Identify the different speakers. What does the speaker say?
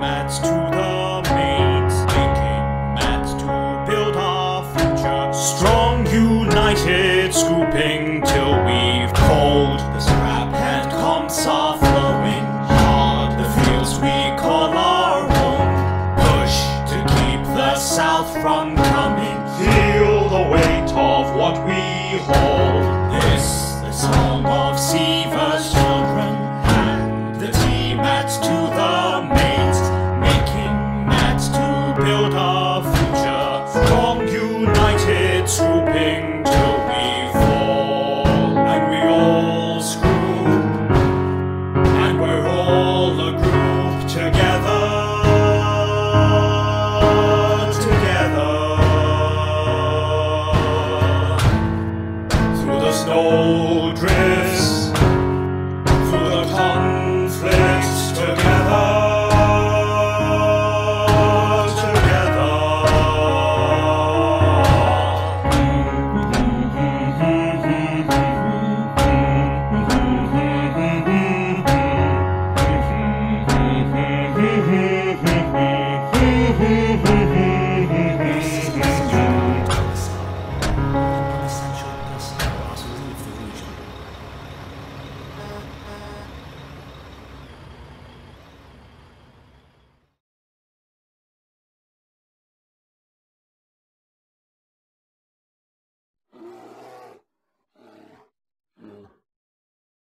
Speaker 1: Mats to the mates, making mats to build our future. Strong, united, scooping till we've pulled The scrap hand comps are flowing hard. The fields we call our own. Push to keep the South from coming. old.